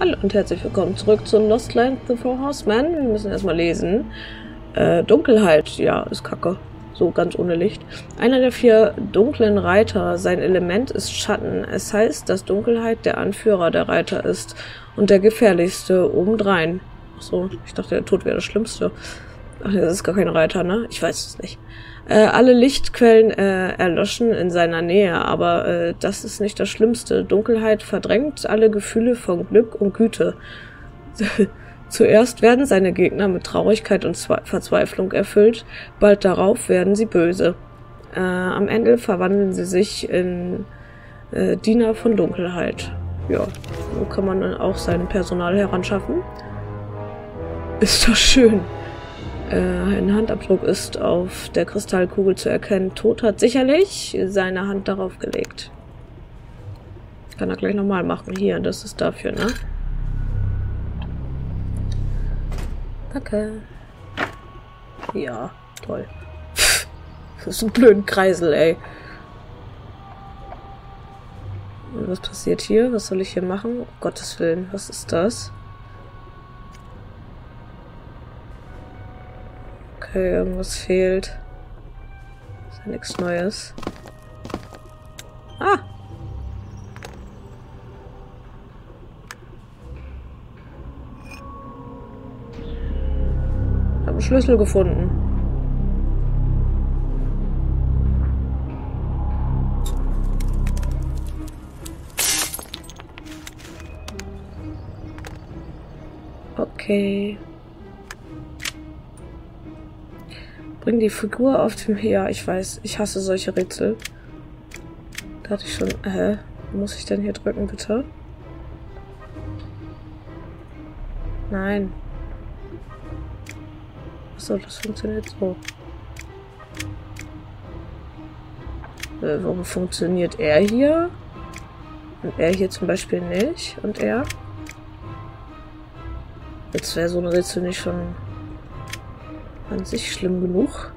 Hallo und herzlich willkommen zurück zu Lost Land The Four Horsemen. Wir müssen erstmal lesen. Äh, Dunkelheit, ja, ist kacke. So ganz ohne Licht. Einer der vier dunklen Reiter, sein Element ist Schatten. Es heißt, dass Dunkelheit der Anführer der Reiter ist und der gefährlichste obendrein. Achso, ich dachte, der Tod wäre das Schlimmste. Ach, das ist gar kein Reiter, ne? Ich weiß es nicht. Äh, alle Lichtquellen äh, erloschen in seiner Nähe, aber äh, das ist nicht das Schlimmste. Dunkelheit verdrängt alle Gefühle von Glück und Güte. Zuerst werden seine Gegner mit Traurigkeit und Zwe Verzweiflung erfüllt, bald darauf werden sie böse. Äh, am Ende verwandeln sie sich in äh, Diener von Dunkelheit. Ja, so kann man dann auch sein Personal heranschaffen. Ist doch schön. Äh, ein Handabdruck ist auf der Kristallkugel zu erkennen. Tod hat sicherlich seine Hand darauf gelegt. Kann er gleich nochmal machen. Hier, das ist dafür, ne? Danke. Ja, toll. Das ist ein blöden Kreisel, ey. Und was passiert hier? Was soll ich hier machen? Um Gottes Willen, was ist das? Okay, irgendwas fehlt. Ist ja nichts Neues. Ah! Ich habe einen Schlüssel gefunden. Okay. Bring die Figur auf dem... Ja, ich weiß. Ich hasse solche Rätsel. Da hatte ich schon... Hä? Muss ich denn hier drücken, bitte? Nein. Achso, das funktioniert so. Äh, warum funktioniert er hier? Und er hier zum Beispiel nicht? Und er? Jetzt wäre so ein Rätsel nicht schon an sich schlimm genug.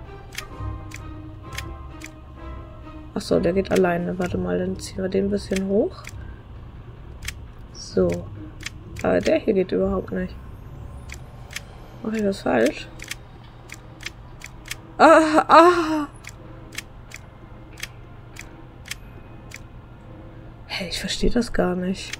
Achso, der geht alleine. Warte mal, dann ziehen wir den ein bisschen hoch. So. Aber der hier geht überhaupt nicht. Mache ich was falsch? Ah, ah! Hey, ich verstehe das gar nicht.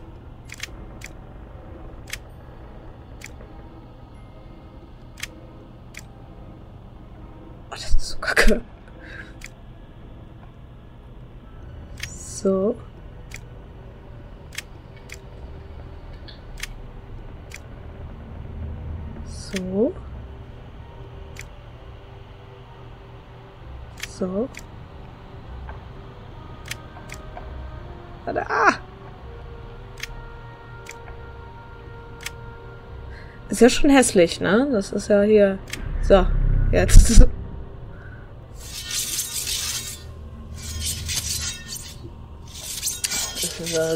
Ist ja schon hässlich, ne? Das ist ja hier. So, jetzt.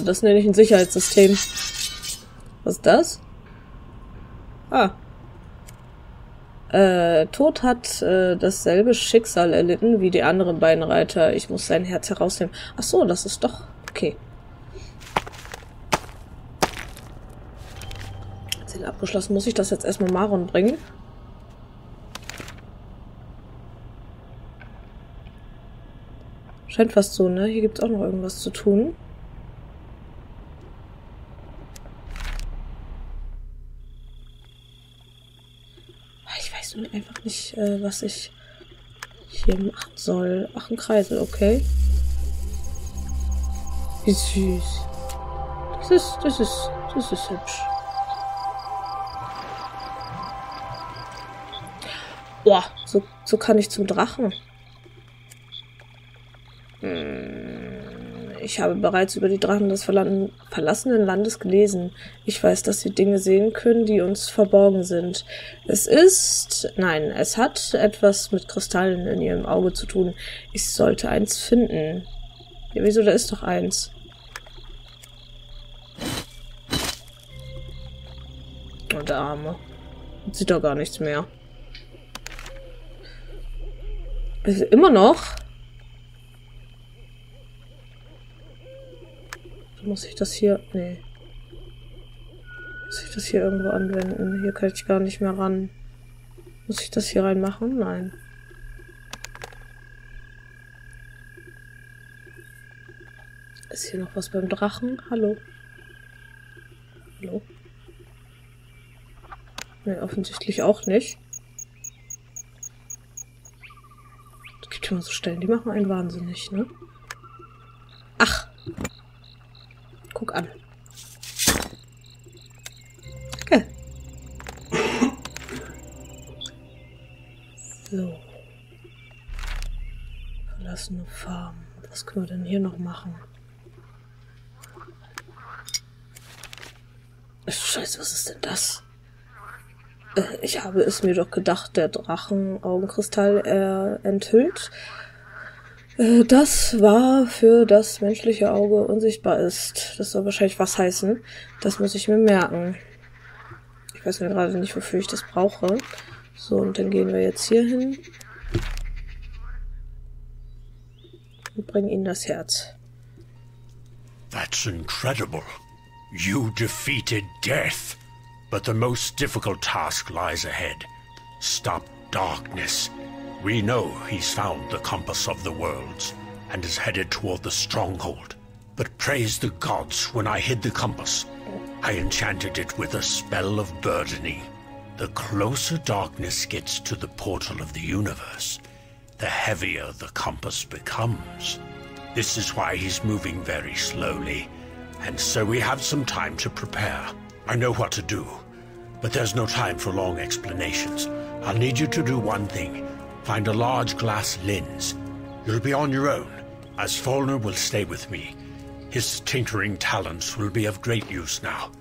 Das nenne ich ein Sicherheitssystem. Was ist das? Ah. Äh, Tod hat äh, dasselbe Schicksal erlitten wie die anderen beiden Reiter. Ich muss sein Herz herausnehmen. Ach so, das ist doch okay. Ziel abgeschlossen. Muss ich das jetzt erstmal Maron bringen? Scheint fast so, ne? Hier gibt's auch noch irgendwas zu tun. einfach nicht, äh, was ich hier machen soll. Ach, ein Kreisel, okay. Wie süß. Das ist, das ist, das ist hübsch. Boah, so, so kann ich zum Drachen. Hm. Ich habe bereits über die Drachen des verlassenen Landes gelesen. Ich weiß, dass sie Dinge sehen können, die uns verborgen sind. Es ist, nein, es hat etwas mit Kristallen in ihrem Auge zu tun. Ich sollte eins finden. Ja, wieso, da ist doch eins. Oh, der Arme. Sieht doch gar nichts mehr. Also immer noch? Muss ich das hier... Nee. Muss ich das hier irgendwo anwenden? Hier kann ich gar nicht mehr ran. Muss ich das hier reinmachen? Nein. Ist hier noch was beim Drachen? Hallo? Hallo? Ne, offensichtlich auch nicht. Es gibt immer so Stellen, die machen einen wahnsinnig, ne? Ach! Guck an. Okay. So. Verlassene Farm. Was können wir denn hier noch machen? Scheiße, was ist denn das? Äh, ich habe es mir doch gedacht, der Drachenaugenkristall äh, enthüllt. Äh, das war für das menschliche Auge unsichtbar ist. Das soll wahrscheinlich was heißen. Das muss ich mir merken. Ich weiß mir gerade nicht, wofür ich das brauche. So, und dann gehen wir jetzt hier hin. Und bringen ihnen das Herz. That's incredible. You defeated death, but the most difficult task lies ahead. Stop darkness. We know he's found the compass of the worlds and is headed toward the stronghold. But praise the gods, when I hid the compass, I enchanted it with a spell of burdening. The closer darkness gets to the portal of the universe, the heavier the compass becomes. This is why he's moving very slowly and so we have some time to prepare. I know what to do, but there's no time for long explanations. I'll need you to do one thing. Find a large glass lens. You'll be on your own, as Follner will stay with me. His tinkering talents will be of great use now.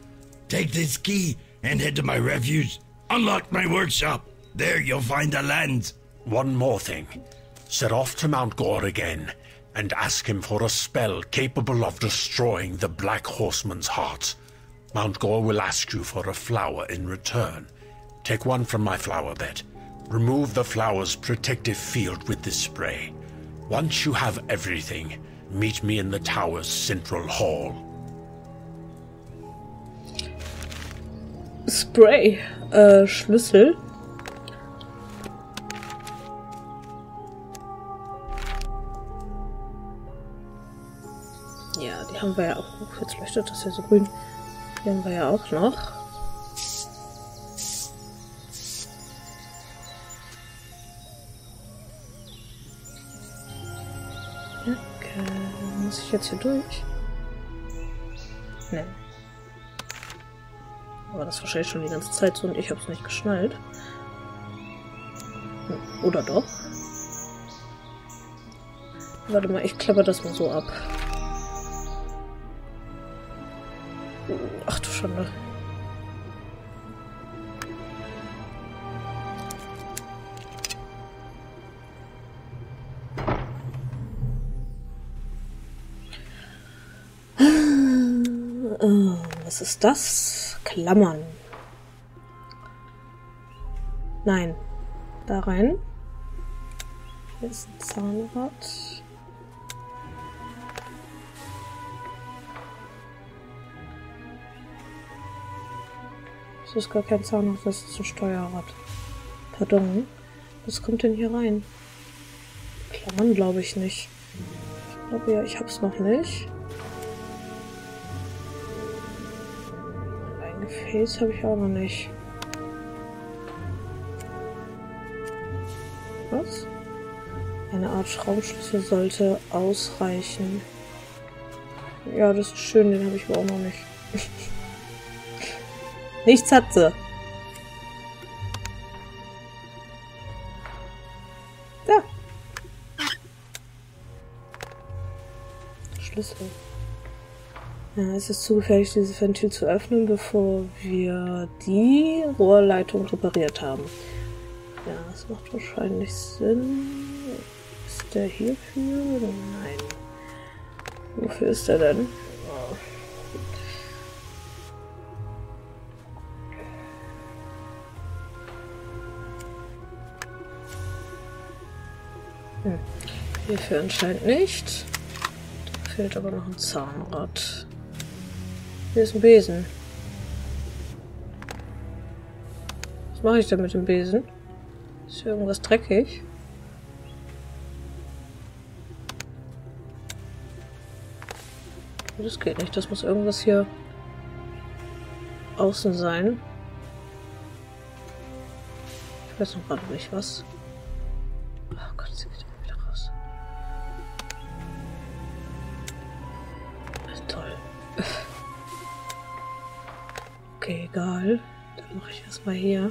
Take this key and head to my refuge. Unlock my workshop. There you'll find a lens. One more thing. Set off to Mount Gore again and ask him for a spell capable of destroying the Black Horseman's heart. Mount Gore will ask you for a flower in return. Take one from my flower bed. Remove the flower's protective field with this spray. Once you have everything, meet me in the tower's central hall. Spray. Schlüssel. haben wir ja auch. Jetzt leuchtet das ja so grün. Haben wir ja auch noch. Okay. Muss ich jetzt hier durch? Ne. Aber das wahrscheinlich schon die ganze Zeit so und ich habe es nicht geschnallt. Oder doch? Warte mal, ich klappe das mal so ab. Ach du Schande. Was ist das? Klammern. Nein. Da rein. Hier ist ein Zahnrad. Das ist gar kein Zahnrad, das ist ein Steuerrad. Pardon. Was kommt denn hier rein? Klammern glaube ich nicht. Ich glaube ja, ich hab's noch nicht. Ein Gefäß habe ich auch noch nicht. Was? Eine Art Schraubenschlüssel sollte ausreichen. Ja, das ist schön, den habe ich aber auch noch nicht. Nichts hat sie. Ja. Schlüssel. Ja, es ist zu gefährlich, dieses Ventil zu öffnen, bevor wir die Rohrleitung repariert haben. Ja, das macht wahrscheinlich Sinn. Ist der hierfür? Nein. Wofür ist er denn? Hm. Hierfür anscheinend nicht. Da fehlt aber noch ein Zahnrad. Hier ist ein Besen. Was mache ich denn mit dem Besen? Ist hier irgendwas dreckig? Das geht nicht. Das muss irgendwas hier außen sein. Ich weiß noch gerade nicht was. Erstmal hier.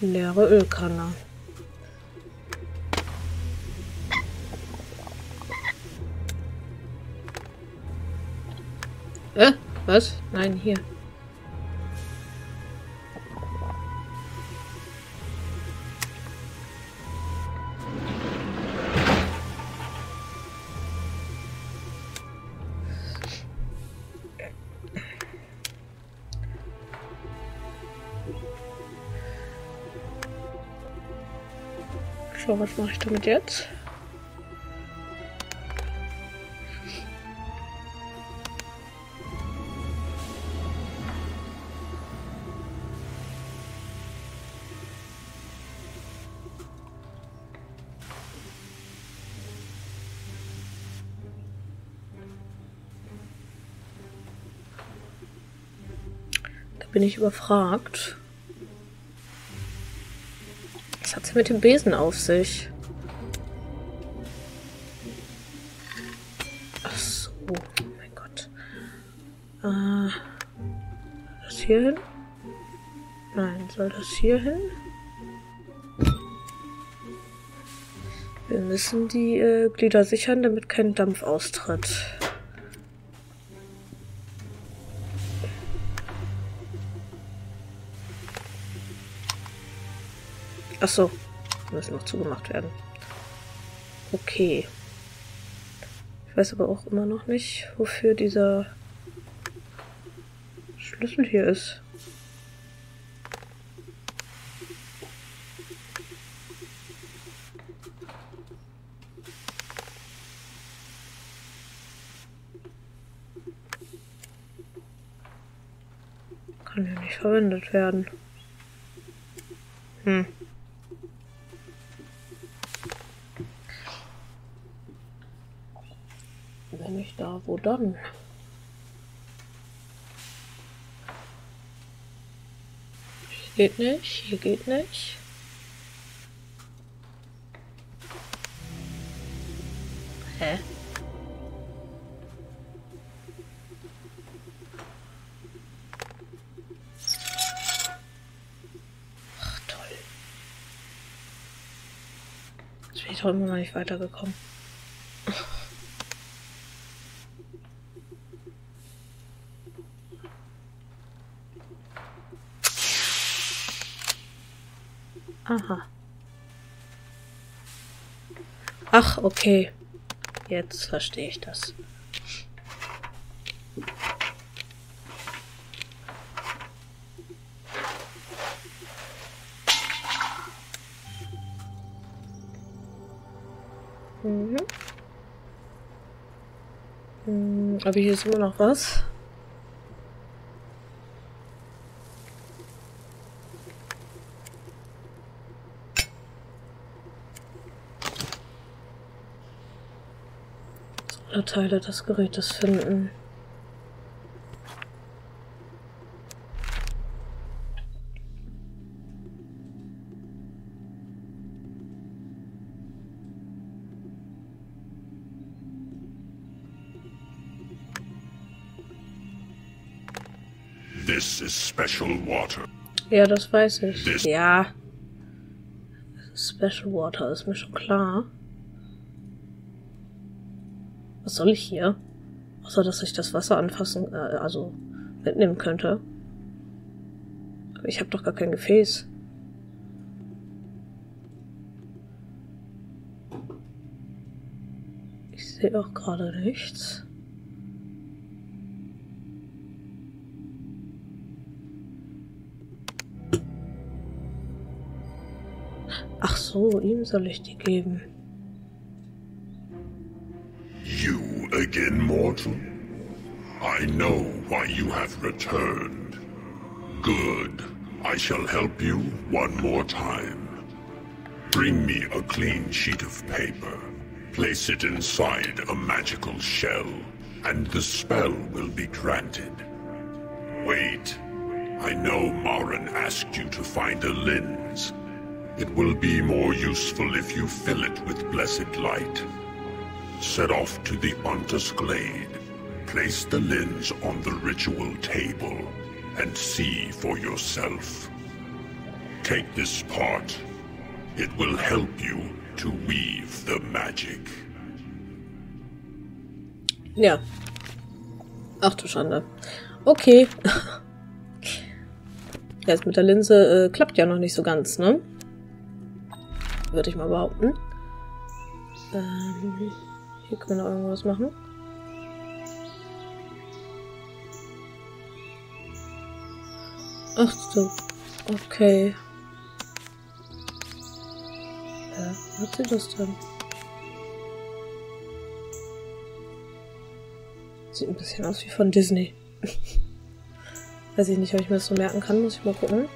Leere Ölkanne. Äh, was? Nein, hier. Was mache ich damit jetzt? Da bin ich überfragt. Was hat sie mit dem Besen auf sich? Ach so, mein Gott. Äh, das hier hin? Nein, soll das hier hin? Wir müssen die äh, Glieder sichern, damit kein Dampf austritt. Ach so, müssen noch zugemacht werden. Okay. Ich weiß aber auch immer noch nicht, wofür dieser Schlüssel hier ist. Kann ja nicht verwendet werden. Hm. Wenn nicht da, wo dann? Hier geht nicht, hier geht nicht. Hä? Ach, toll. Jetzt bin ich immer noch nicht weitergekommen. Aha. Ach, okay. Jetzt verstehe ich das. Mhm. Hm, aber hier ist immer noch was. Teile des Gerätes finden. This is special water. Ja, das weiß ich. Das- Ja. Special Water ist mir schon klar. Soll ich hier? Außer, dass ich das Wasser anfassen, äh, also mitnehmen könnte. Aber ich habe doch gar kein Gefäß. Ich sehe auch gerade nichts. Ach so, ihm soll ich die geben. Again, mortal? I know why you have returned. Good. I shall help you one more time. Bring me a clean sheet of paper. Place it inside a magical shell, and the spell will be granted. Wait. I know Marin asked you to find a lens. It will be more useful if you fill it with blessed light. Set off to the Ontus Glade. Place the lens on the ritual table and see for yourself. Take this part. It will help you to weave the magic. Ja. Ach du Schande. Okay. Jetzt mit der Linse äh, klappt ja noch nicht so ganz, ne? Würde ich mal behaupten. Ähm, hier können wir noch irgendwas machen. Ach so. Okay. Ja, was ist das denn? Sieht ein bisschen aus wie von Disney. Weiß ich nicht, ob ich mir das so merken kann. Muss ich mal gucken.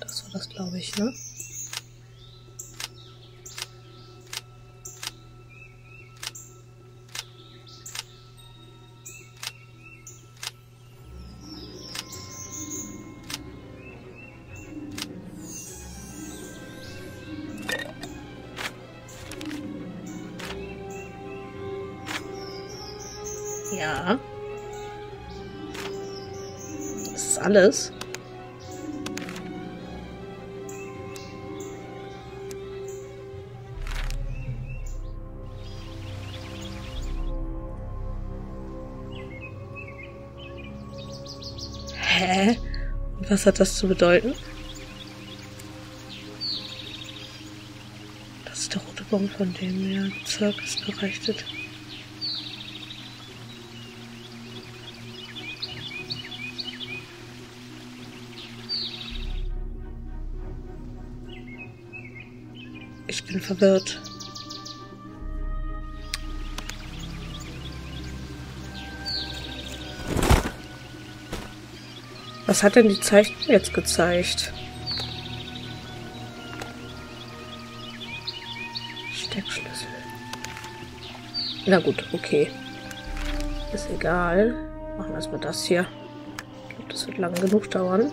Das war das, glaube ich, ne? Alles. Hä? Was hat das zu bedeuten? Das ist der rote Baum, von dem mir Circus berichtet. Bin verwirrt. Was hat denn die Zeichnung jetzt gezeigt? Steckschlüssel. Na gut, okay. Ist egal. Machen wir erstmal das hier. Ich glaube, das wird lang genug dauern.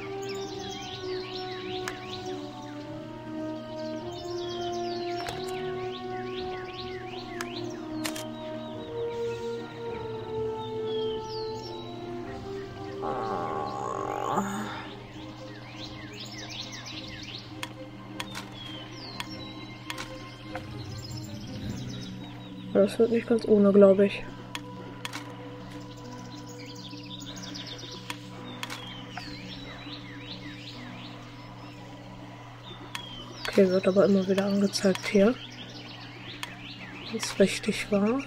Das wird nicht ganz ohne, glaube ich. Okay, wird aber immer wieder angezeigt hier. Es richtig war.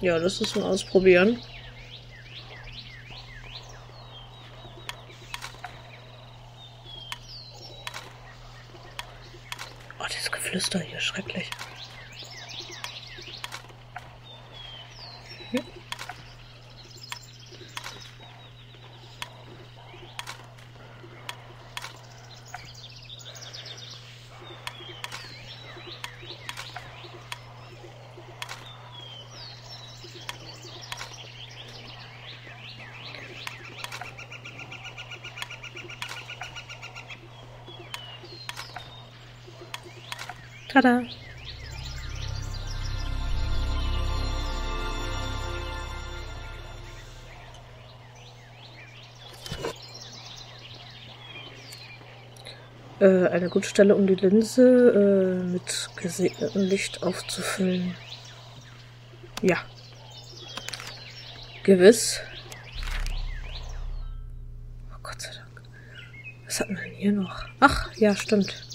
Ja, das ist ein Ausprobieren. Oh, dieses Geflüster hier, schrecklich. Hm? Tada! Äh, eine gute Stelle, um die Linse äh, mit gesegnetem Licht aufzufüllen. Ja. Gewiss. Oh Gott sei Dank. Was wir denn hier noch? Ach, ja, stimmt.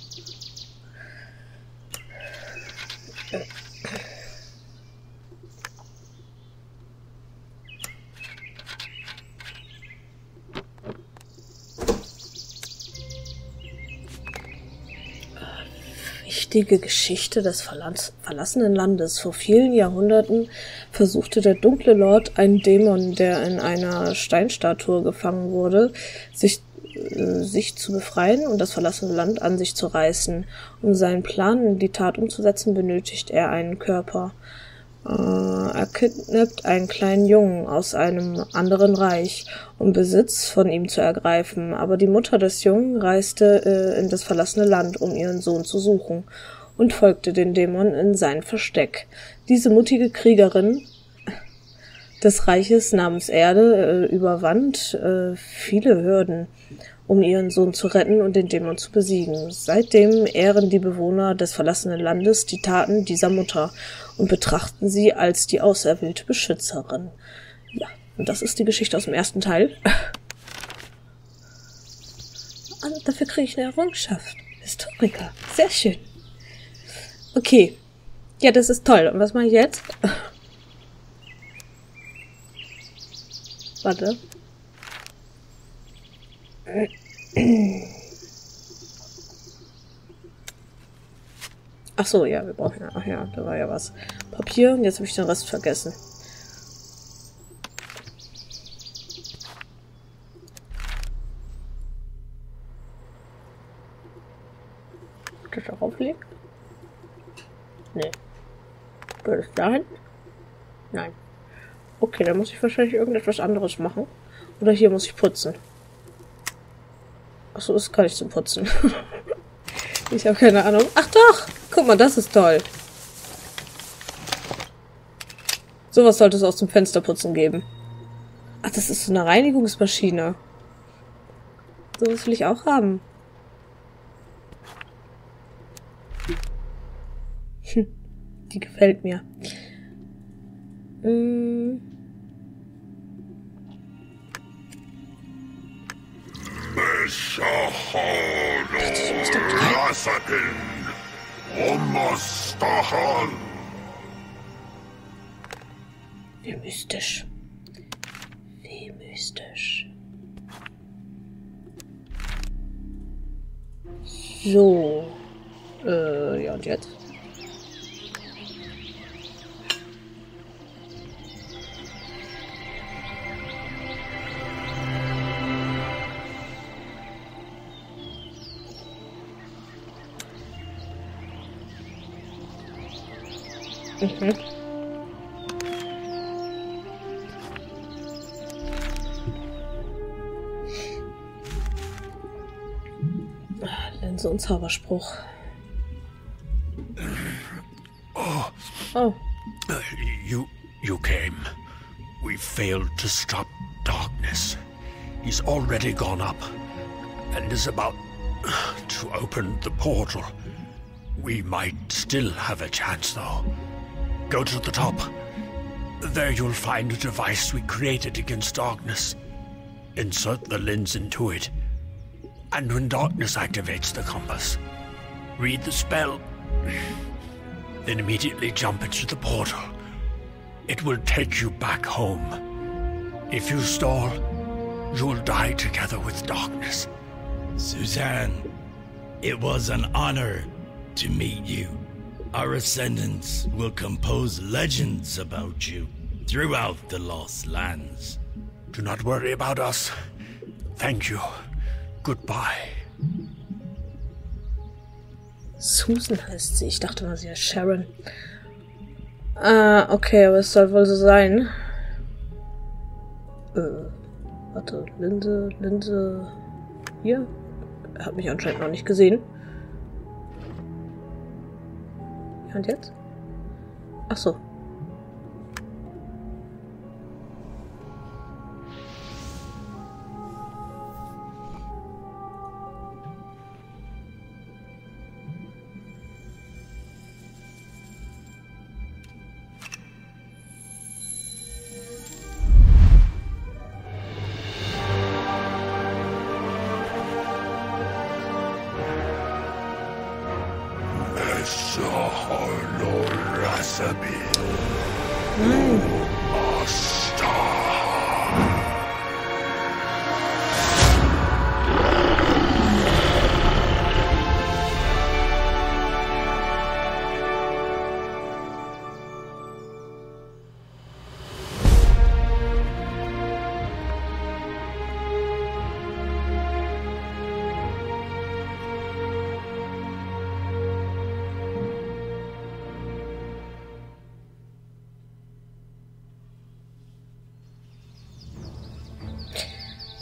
Wichtige Geschichte des verlassenen Landes. Vor vielen Jahrhunderten versuchte der dunkle Lord, ein Dämon, der in einer Steinstatue gefangen wurde, sich äh, sich zu befreien und das verlassene Land an sich zu reißen. Um seinen Plan in die Tat umzusetzen, benötigt er einen Körper. Äh, er kidnappt einen kleinen Jungen aus einem anderen Reich, um Besitz von ihm zu ergreifen, aber die Mutter des Jungen reiste äh, in das verlassene Land, um ihren Sohn zu suchen, und folgte den Dämon in sein Versteck. Diese mutige Kriegerin des Reiches namens Erde äh, überwand äh, viele Hürden, um ihren Sohn zu retten und den Dämon zu besiegen. Seitdem ehren die Bewohner des verlassenen Landes die Taten dieser Mutter und betrachten sie als die auserwählte Beschützerin. Ja, und das ist die Geschichte aus dem ersten Teil. Und dafür kriege ich eine Errungenschaft. Historiker. Sehr schön. Okay. Ja, das ist toll. Und was mache ich jetzt? Warte. Ach so, ja, wir brauchen ja, ach ja, da war ja was. Papier und jetzt habe ich den Rest vergessen. Das darauf liegt? Nee. Würde es dahin? Nein. Okay, dann muss ich wahrscheinlich irgendetwas anderes machen. Oder hier muss ich putzen. Achso, das kann ich zum Putzen. ich habe keine Ahnung. Ach doch! Guck mal, das ist toll. Sowas sollte es aus dem Fensterputzen geben. Ach, das ist so eine Reinigungsmaschine. Sowas will ich auch haben. Hm, die gefällt mir. Hm. Wie mystisch. Wie mystisch. So. Äh, ja, und jetzt? Mhm. Und Zauberspruch. Oh. Oh. Uh, you, you came. We failed to stop darkness. He's already gone up and is about to open the portal. We might still have a chance, though. Go to the top. There you'll find a device we created against darkness. Insert the lens into it. And when darkness activates the compass, read the spell. then immediately jump into the portal. It will take you back home. If you stall, you will die together with darkness. Suzanne, it was an honor to meet you. Our ascendants will compose legends about you throughout the Lost Lands. Do not worry about us. Thank you. Goodbye. Susan heißt sie. Ich dachte mal, sie heißt Sharon. Ah, okay, aber es soll wohl so sein. Äh, warte, Linse, Linse. Hier? Er hat mich anscheinend noch nicht gesehen. Und jetzt? Ach so.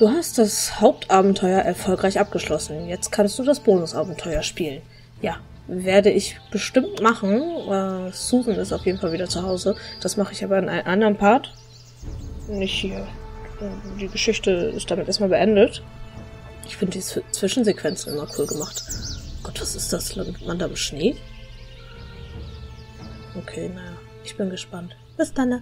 Du hast das Hauptabenteuer erfolgreich abgeschlossen. Jetzt kannst du das Bonusabenteuer spielen. Ja, werde ich bestimmt machen. Äh, Susan ist auf jeden Fall wieder zu Hause. Das mache ich aber in einem anderen Part. Nicht hier. Die Geschichte ist damit erstmal beendet. Ich finde die Zw- Zwischensequenzen immer cool gemacht. Gott, was ist das? Landet man da im Schnee? Okay, naja. Ich bin gespannt. Bis dann. ne?